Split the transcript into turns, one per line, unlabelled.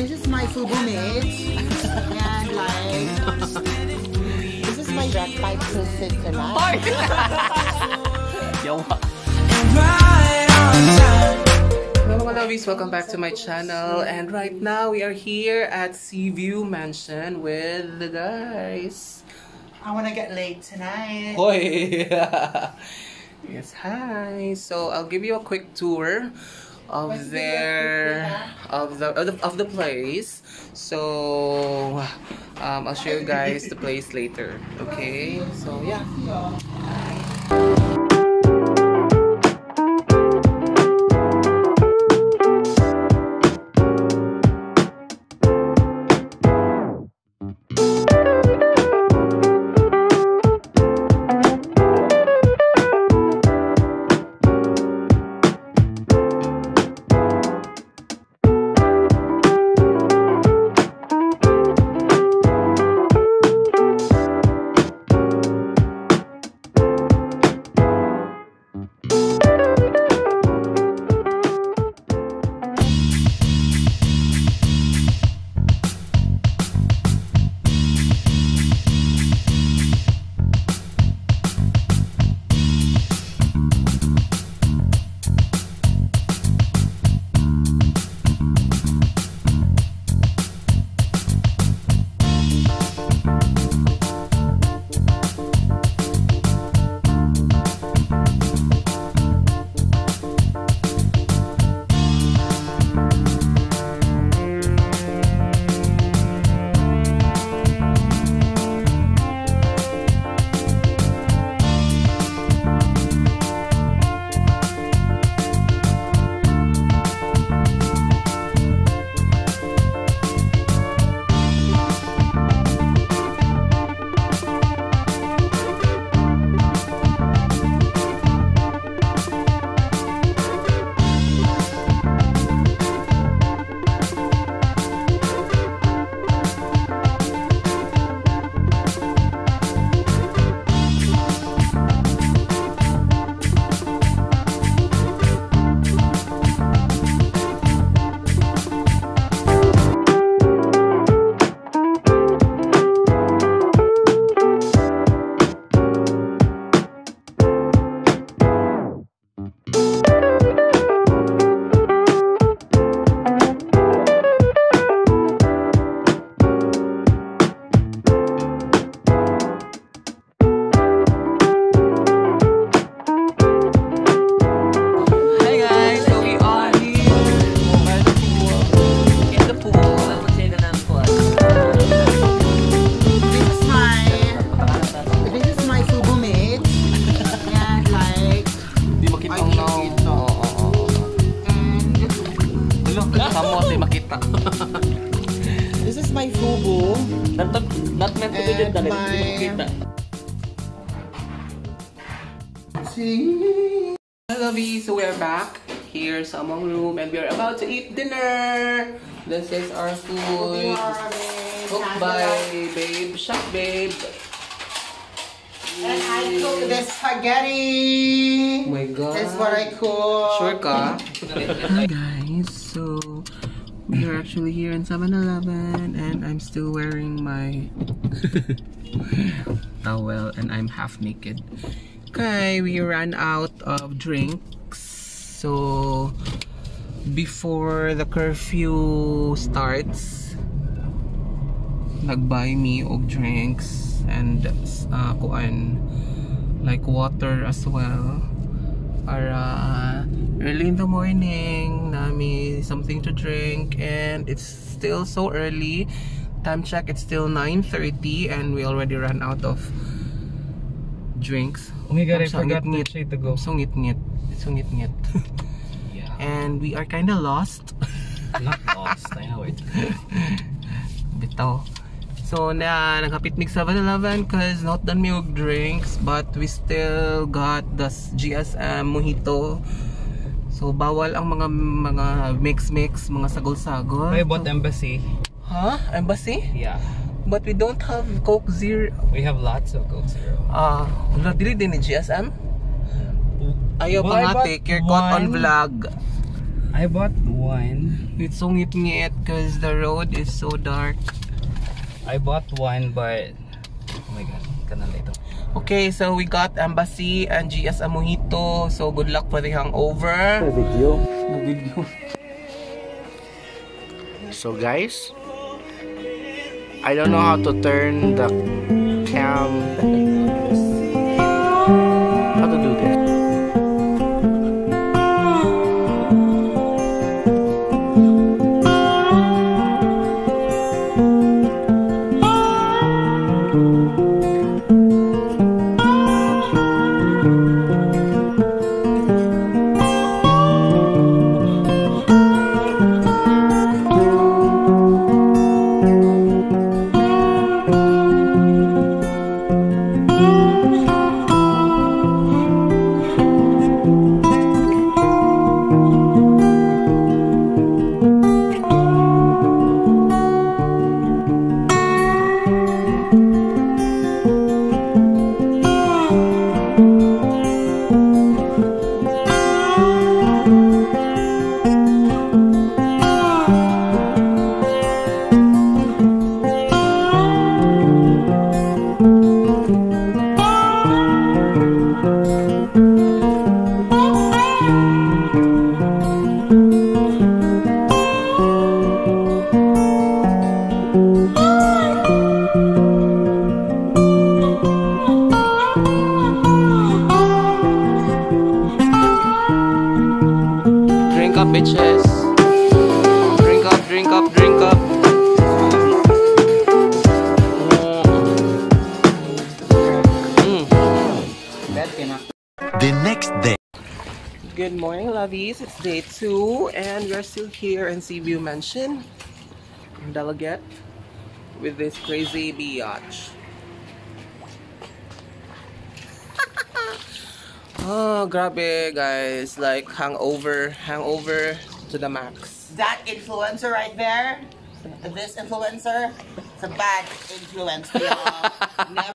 This is my Fubu mate. and like, this is my rat pipe to sit tonight.
Yawa.
right on time.
Hello mga lovies, welcome back to my channel. And right now we are here at Seaview Mansion with the guys.
I want to get laid tonight.
Hoy! yes, hi. So I'll give you a quick tour of
a
their of the, of the of the place. So um, I'll show you guys the place later. Okay? So yeah.
See?
Hello, V. So we're back here sa among room and we're about to eat dinner. This is our food. Cooked by Babe Shop Babe.
And I cook the spaghetti.
Oh my God.
That's what I cook.
Sure ka? Hi guys, so we are actually here in 7-Eleven and I'm still wearing my towel and I'm half naked. Okay, we ran out of drinks. So before the curfew starts, nag-buy me og drinks and uh, kuan like water as well para early in the morning nami something to drink and it's still so early time check it's still 9:30 and we already ran out of drinks
Oh my god, I
Ang
forgot
sangit-ngit.
to say to go.
sungit-ngit sungit-ngit
Yeah.
and we are kind of lost
Not lost, I know it.
bitaw so na nagkapitnig 7-Eleven cause not done me og drinks but we still got the GSM mojito so bawal ang mga mga mix mix mga sagol-sagol
I bought embassy.
ha embassy
Yeah.
But we don't have Coke Zero.
We have lots of Coke Zero.
Ah, wala dili din ni GSM. Ayaw
Well, I
pangati,
bought
you're caught on
one.
vlog.
I bought one.
It's so ngit-ngit because the road is so dark.
I bought one, but oh my god, kanala ito.
Okay, so we got Embassy and GSM Mojito. So good luck for the hangover.
Video.
Video.
So guys, I don't know how to turn the cam.
Up, bitches. Drink up, drink up, drink up.
The next day.
Good morning, lovies. It's day two, and we're still here in Seaview Mansion, in Dalaguete, with this crazy biatch. Oh, grabe, guys. Like, hangover, hangover to the max.
That influencer right there, this influencer, it's a bad influence, y'all. Never